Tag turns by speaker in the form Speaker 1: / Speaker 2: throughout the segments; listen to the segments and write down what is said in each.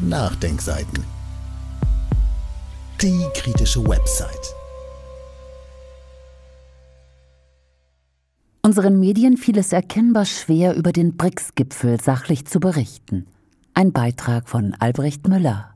Speaker 1: Nachdenkseiten. Die kritische Website.
Speaker 2: Unseren Medien fiel es erkennbar schwer, über den BRICS-Gipfel sachlich zu berichten. Ein Beitrag von Albrecht Müller.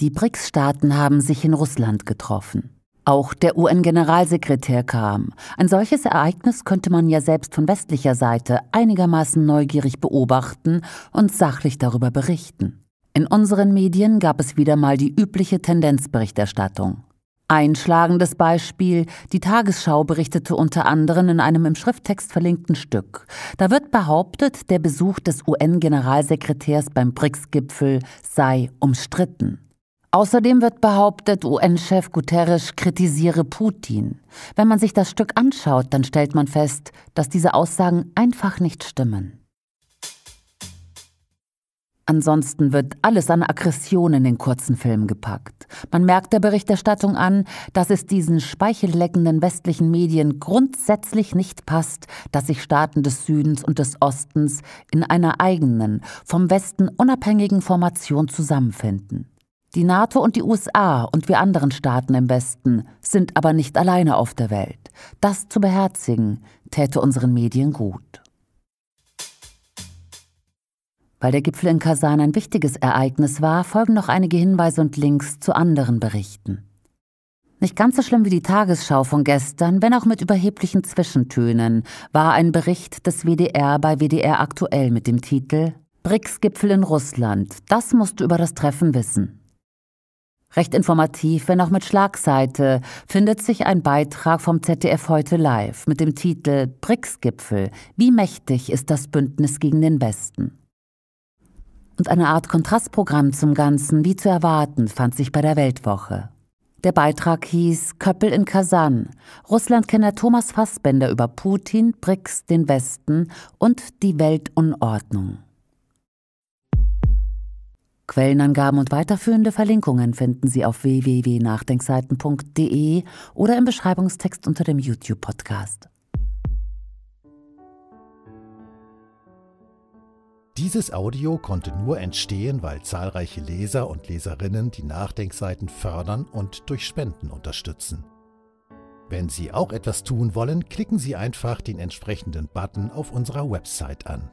Speaker 2: Die BRICS-Staaten haben sich in Russland getroffen. Auch der UN-Generalsekretär kam. Ein solches Ereignis könnte man ja selbst von westlicher Seite einigermaßen neugierig beobachten und sachlich darüber berichten. In unseren Medien gab es wieder mal die übliche Tendenzberichterstattung. Einschlagendes Beispiel, die Tagesschau berichtete unter anderem in einem im Schrifttext verlinkten Stück. Da wird behauptet, der Besuch des UN-Generalsekretärs beim BRICS-Gipfel sei umstritten. Außerdem wird behauptet, UN-Chef Guterres kritisiere Putin. Wenn man sich das Stück anschaut, dann stellt man fest, dass diese Aussagen einfach nicht stimmen. Ansonsten wird alles an Aggression in den kurzen Film gepackt. Man merkt der Berichterstattung an, dass es diesen speichelleckenden westlichen Medien grundsätzlich nicht passt, dass sich Staaten des Südens und des Ostens in einer eigenen, vom Westen unabhängigen Formation zusammenfinden. Die NATO und die USA und wir anderen Staaten im Westen sind aber nicht alleine auf der Welt. Das zu beherzigen, täte unseren Medien gut. Weil der Gipfel in Kasan ein wichtiges Ereignis war, folgen noch einige Hinweise und Links zu anderen Berichten. Nicht ganz so schlimm wie die Tagesschau von gestern, wenn auch mit überheblichen Zwischentönen, war ein Bericht des WDR bei WDR aktuell mit dem Titel BRICS-Gipfel in Russland. Das musst du über das Treffen wissen. Recht informativ, wenn auch mit Schlagseite, findet sich ein Beitrag vom ZDF heute live mit dem Titel BRICS-Gipfel. Wie mächtig ist das Bündnis gegen den Westen? Und eine Art Kontrastprogramm zum Ganzen, wie zu erwarten, fand sich bei der Weltwoche. Der Beitrag hieß Köppel in Kasan. Russlandkenner Thomas Fassbender über Putin, BRICS, den Westen und die Weltunordnung. Quellenangaben und weiterführende Verlinkungen finden Sie auf www.nachdenkseiten.de oder im Beschreibungstext unter dem YouTube-Podcast.
Speaker 1: Dieses Audio konnte nur entstehen, weil zahlreiche Leser und Leserinnen die Nachdenkseiten fördern und durch Spenden unterstützen. Wenn Sie auch etwas tun wollen, klicken Sie einfach den entsprechenden Button auf unserer Website an.